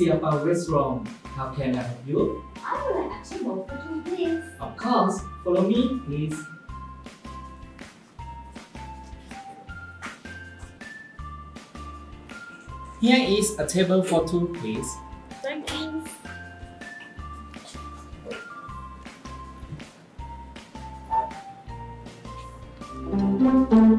Welcome to Siapa Restaurant. How can I help you? I would like a table for two, please. Of course. Follow me, please. Here is a table for two, please. Thank you. Hello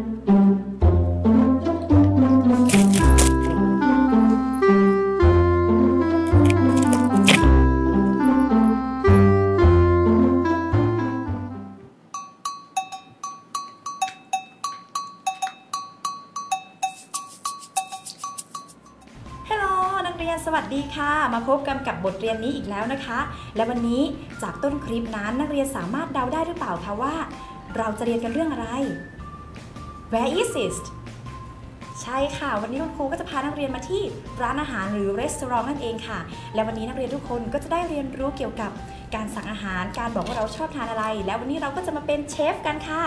กับบทเรียนนี้อีกแล้วนะคะ และวันนี้จากต้นคลิปนั้นนักเรียนสามารถเดาได้หรือเปล่าคะว่า เราจะเรียนกันเรื่องอะไร Where is it ใช่ค่ะ วันนี้คุณครูก็จะพานักเรียนมาที่ร้านอาหารหรือรีสอร์ทนั่นเองค่ะ และวันนี้นักเรียนทุกคนก็จะได้เรียนรู้เกี่ยวกับการสั่งอาหาร การบอกว่าเราชอบทานอะไร และวันนี้เราก็จะมาเป็นเชฟกันค่ะ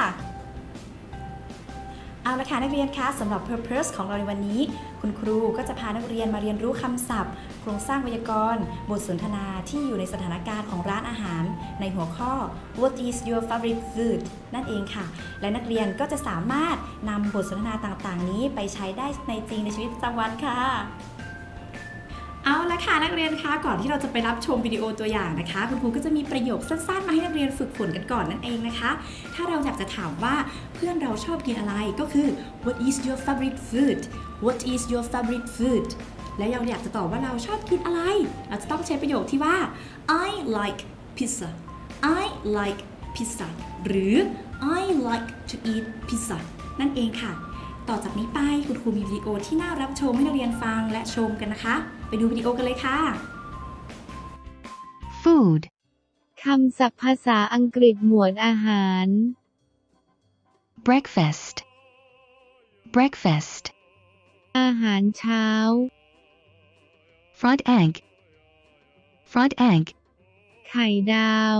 เอาละค่ะนักเรียนคะสำหรับ purpose ของเราในวันนี้ คุณครูก็จะพานักเรียนมาเรียนรู้คำศัพท์ ครงสร้างไวยากรณ์ บทสนทนาที่อยู่ในสถานการณ์ของร้านอาหาร ในหัวข้อ What is your favorite food นั่นเองค่ะ และนักเรียนก็จะสามารถนำบทสนทนาต่างๆ นี้ไปใช้ได้ในจริงในชีวิตประจำวันค่ะเอาละค่ะนักเรียนคะก่อนที่เราจะไปรับชมวิดีโอตัวอย่างนะคะ คุณครูก็จะมีประโยคสั้นๆมาให้นักเรียนฝึกฝนกันก่อนนั่นเองนะคะ ถ้าเราอยากจะถามว่าเพื่อนเราชอบกินอะไรก็คือ what is your favorite food what is your favorite food และเราอยากจะตอบว่าเราชอบกินอะไร เราจะต้องใช้ประโยคที่ว่า I like pizza I like pizza หรือ I like to eat pizza นั่นเองค่ะ ต่อจากนี้ไปคุณครูมีวิดีโอที่น่ารับชมให้นักเรียนฟังและชมกันนะคะ ไปดูวิดีโอกันเลยค่ะ food, คำศัพท์ภาษาอังกฤษหมวดอาหาร breakfast, breakfast, อาหารเช้า fried egg, fried egg, ไข่ดาว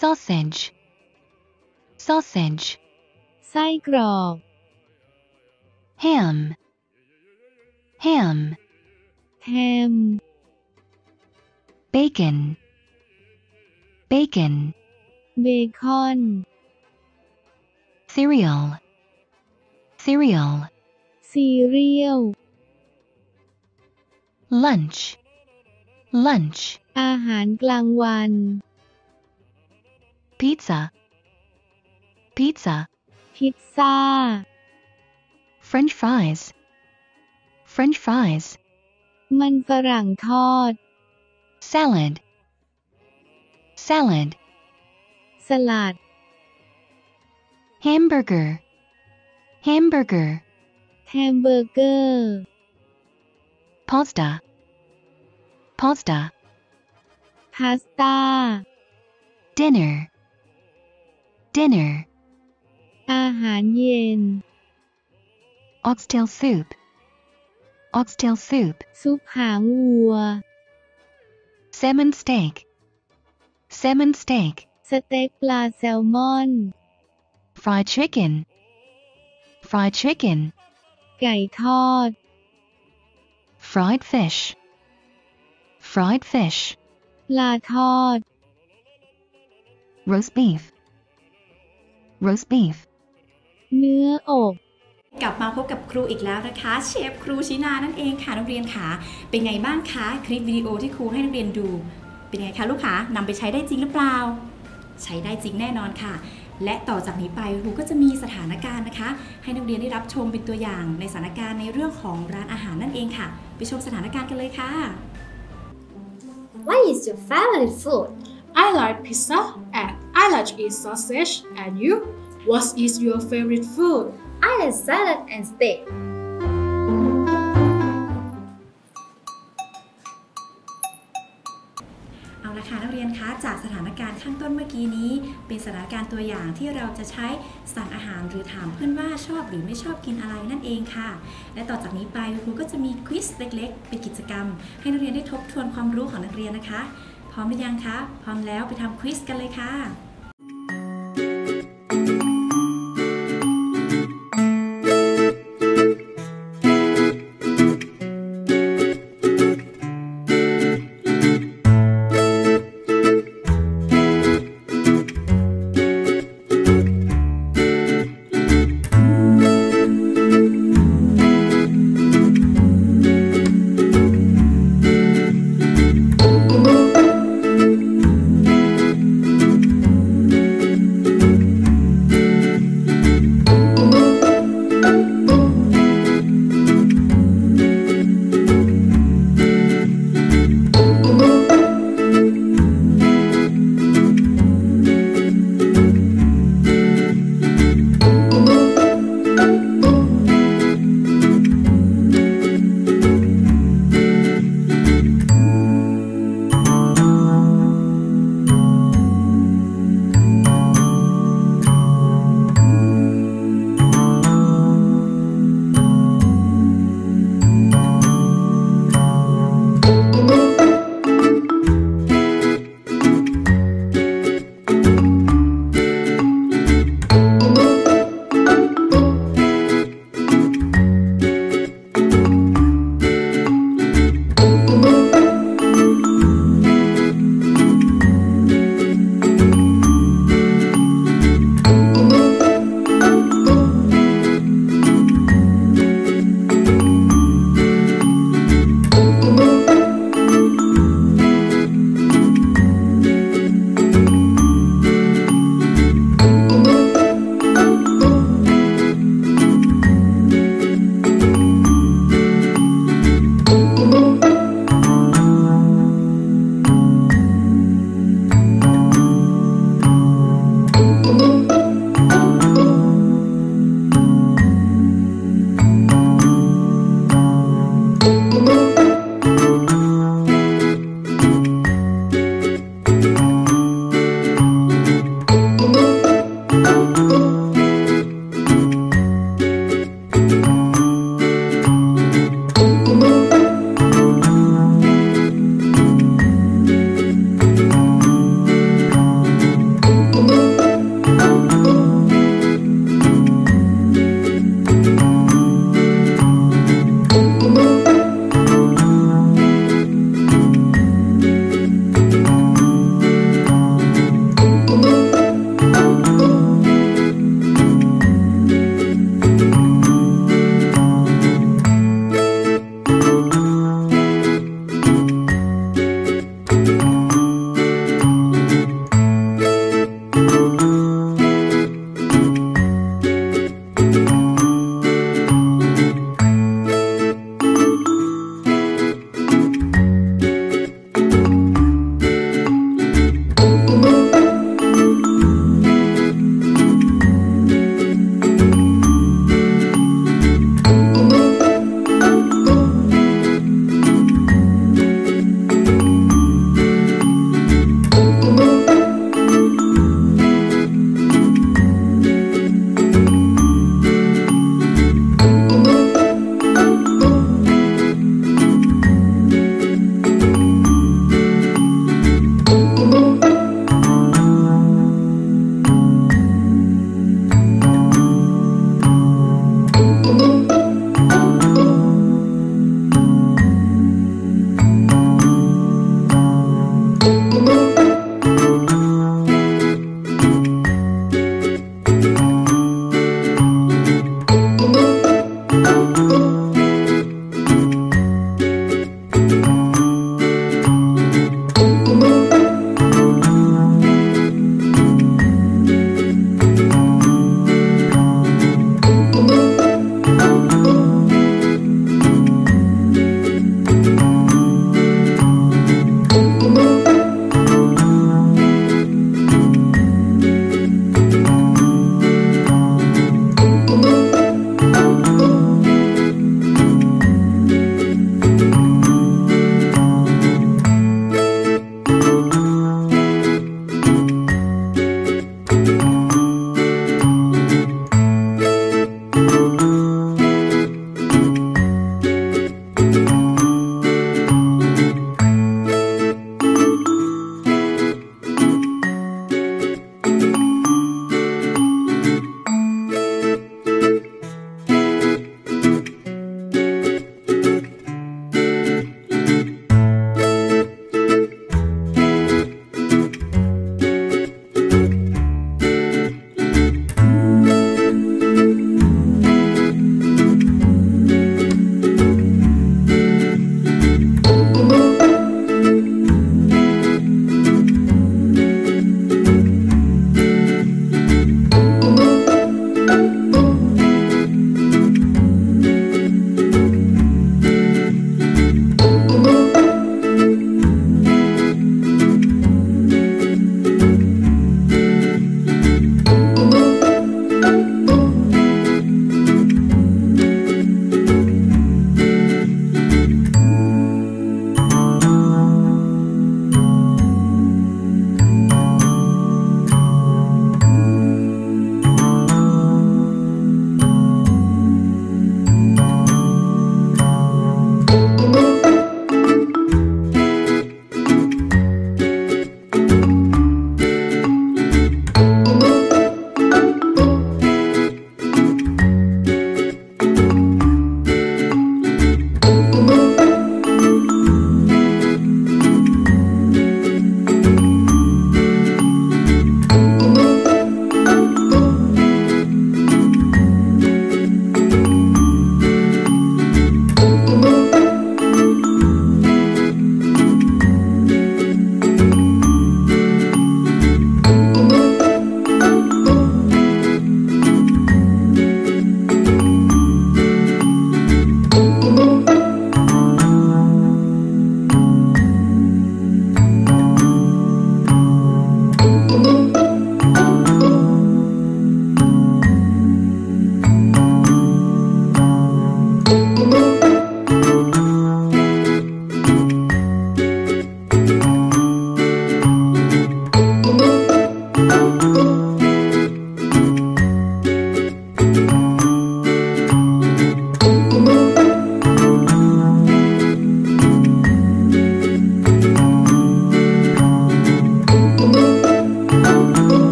sausage, sausage, ไส้กรอก ham, ham, แฮม bacon, bacon, เบคอน cereal, cereal, ซีเรียล lunch, lunch, อาหารกลางวัน pizza, pizza, พิซซ่า french fries, french fries, มันฝรั่งทอด salad, salad, สลัด hamburger, hamburger, แ ฮมเบอร์เกอร์ pasta, pasta, พาสต้า dinner, dinner, อาหารเย็น oxtail soup, oxtail soup, ซุปหางวัว salmon steak, salmon steak, สเต็กปลาแซลมอน fried chicken, fried chicken, ไก่ทอด fried fish, fried fish, ปลาทอด roast beef, roast beef, เนื้ออกกลับมาพบกับครูอีกแล้วนะคะ เชฟครูชินานั่นเองค่ะนักเรียนค่ะเป็นไงบ้างคะคลิปวิดีโอที่ครูให้นักเรียนดู เป็นไงคะลูกค้านำไปใช้ได้จริงหรือเปล่า ใช้ได้จริงแน่นอนค่ะ และต่อจากนี้ไปครูก็จะมีสถานการณ์นะคะ ให้นักเรียนได้รับชมเป็นตัวอย่างในสถานการณ์ในเรื่องของร้านอาหารนั่นเองค่ะไป ชมสถานการณ์กันเลยค่ะ What is your favorite food? I like pizza and I like to eat sausage. And you? What is your favorite food? I like salad and steak. จากสถานการณ์ข้างต้นเมื่อกี้นี้ เป็นสถานการณ์ตัวอย่างที่เราจะใช้สั่งอาหารหรือถามเพื่อนว่าชอบหรือไม่ชอบกินอะไรนั่นเองค่ะ และต่อจากนี้ไปครูก็จะมีควิสเล็กๆ เป็นกิจกรรม ให้นักเรียนได้ทบทวนความรู้ของนักเรียนนะคะ พร้อมหรือยังคะ พร้อมแล้วไปทำควิสกันเลยค่ะ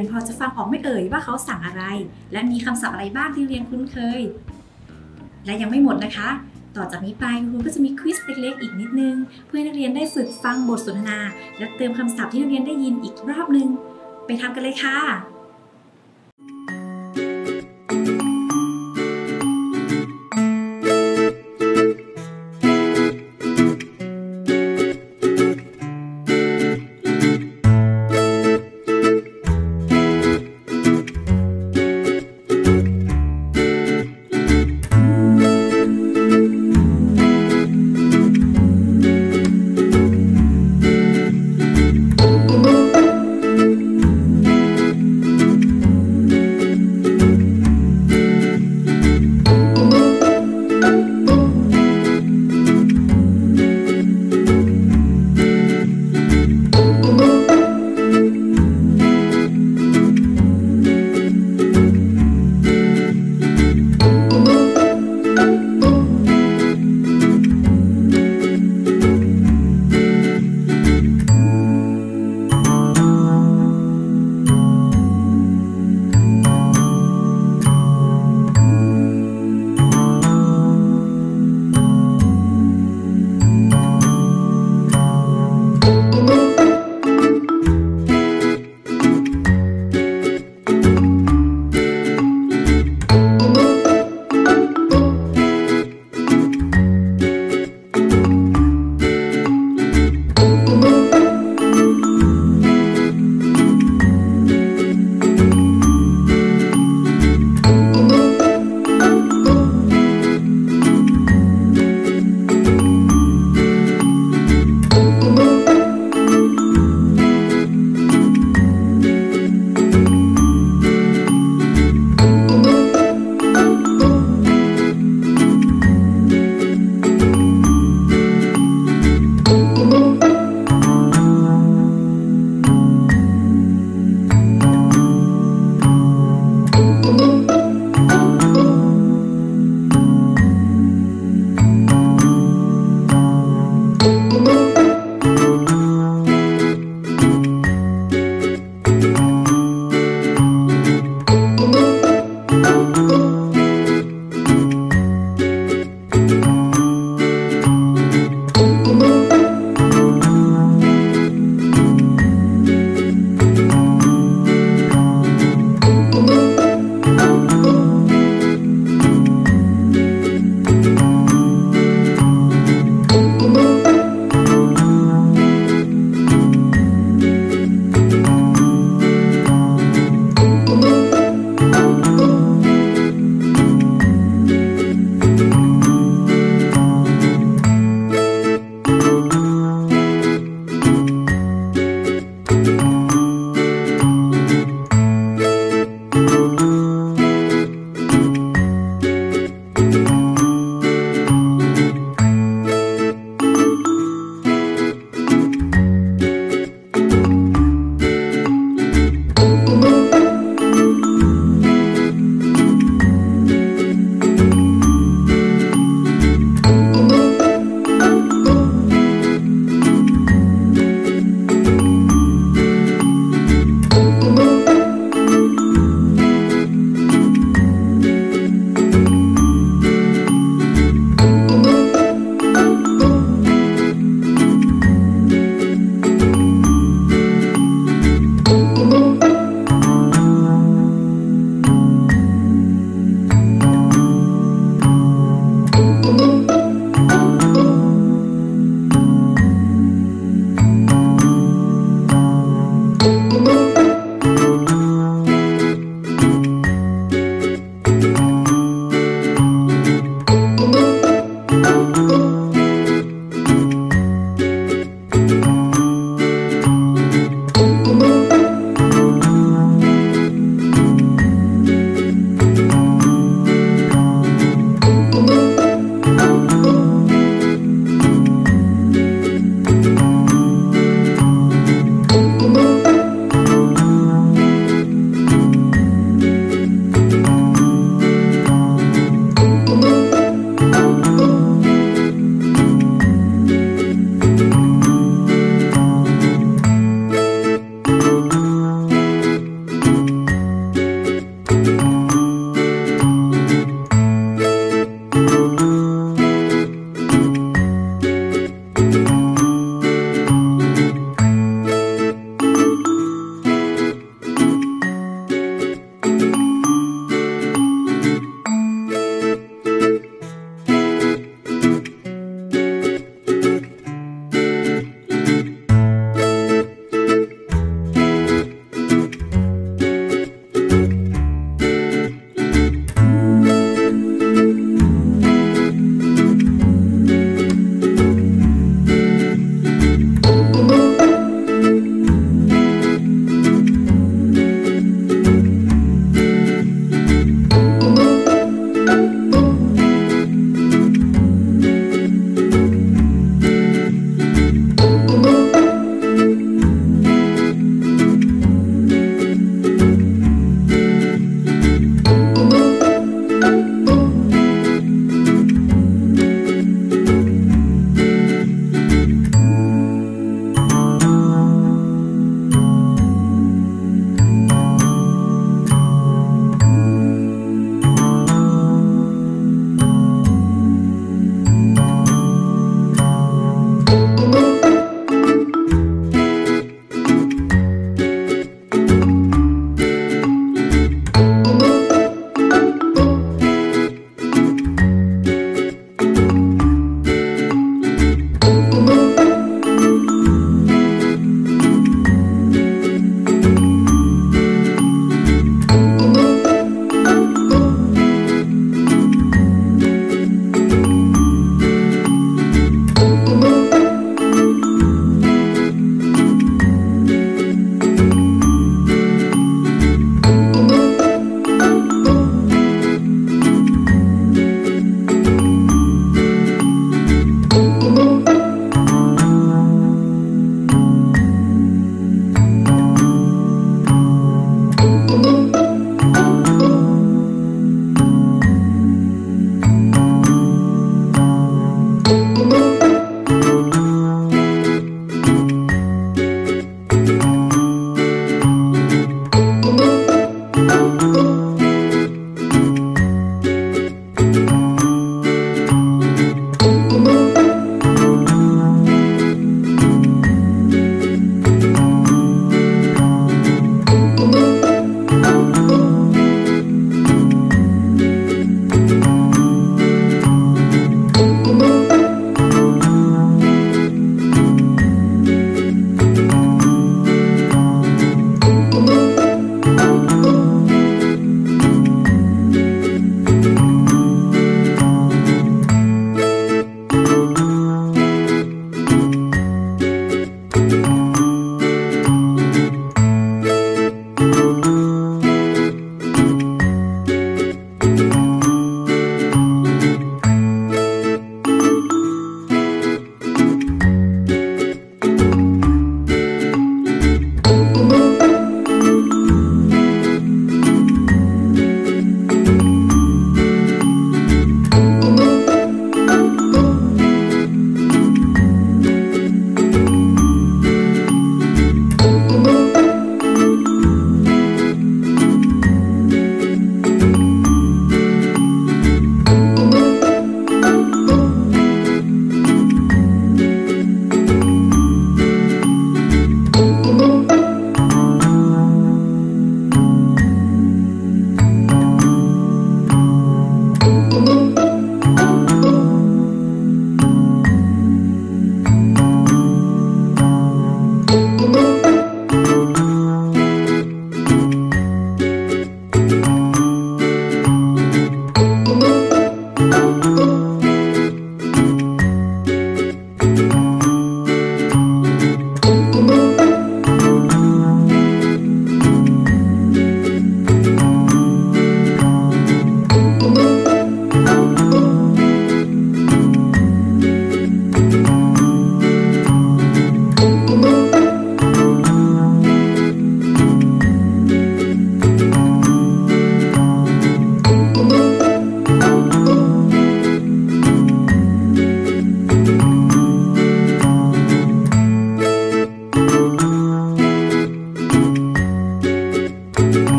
ยนพอจะฟังออกไม่เอ่ยว่าเขาสั่งอะไร และมีคำศัพท์อะไรบ้างที่เรียนคุ้นเคย และยังไม่หมดนะคะ ต่อจากนี้ไปคุณครูก็จะมีควิสเล็กๆอีกนิดนึง เพื่อให้นักเรียนได้ฝึกฟังบทสนทนา และเติมคำศัพท์ที่นักเรียนได้ยินอีกรอบนึง ไปทำกันเลยค่ะ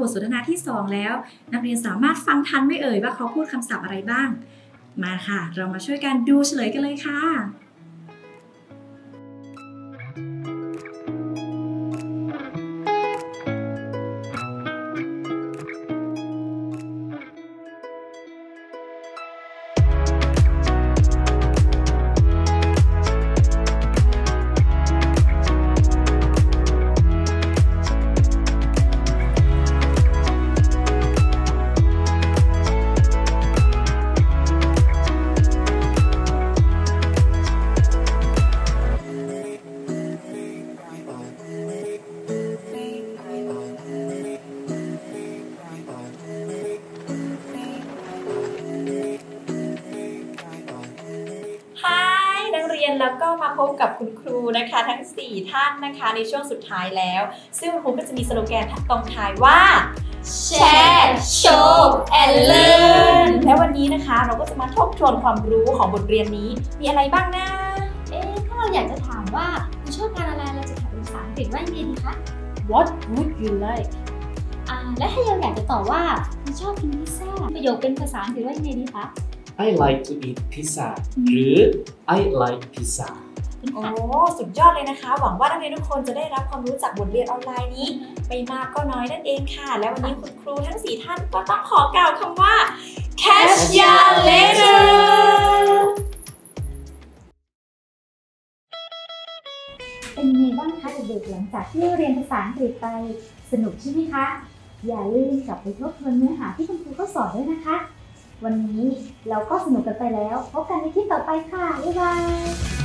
บทสนทนาที่ 2 แล้ว นักเรียนสามารถฟังทันไม่เอ่ยว่าเขาพูดคำศัพท์อะไรบ้าง มาค่ะ เรามาช่วยกันดูเฉลยกันเลยค่ะ บกับคุณครูนะคะ ทั้ง 4 ท่านนะคะในช่วงสุดท้ายแล้ว ซึ่งคุณครูก็จะมีสโลแกนตรงท้ายว่า Share Show and Learn และวันนี้นะคะเราก็จะมาทบทวนความรู้ของบทเรียนนี้ มีอะไรบ้างนะ เอ๊ะถ้าเราอยากจะถามว่าคุณชอบทานอะไรเราจะถามเป็นภาษาอังกฤษว่ายังไงดีคะ What would you like อ่าและถ้าเราอยากจะตอบว่าคุณชอบกินพิซซ่าประโยคเป็นภาษาอังกฤษว่ายังไงดีคะ I like to eat pizza หรือ I like pizza โอ้สุดยอดเลยนะคะ หวังว่านักเรียนทุกคนจะได้รับความรู้จากบทเรียนออนไลน์นี้ ไม่มากก็น้อยนั่นเองค่ะ และวันนี้คุณครูทั้ง 4 ท่านก็ต้องขอกล่าวคำว่า catch ya later เป็นยังไงบ้างคะเด็กๆหลังจากที่เรียนภาษาอังกฤษไปสนุกใช่ไหมคะ อย่าลืมกลับไปทบทวนเนื้อหาที่คุณครูเขาสอนด้วยนะคะ วันนี้เราก็สนุกกันไปแล้ว พบกันในคลิปต่อไปค่ะ บ๊ายบาย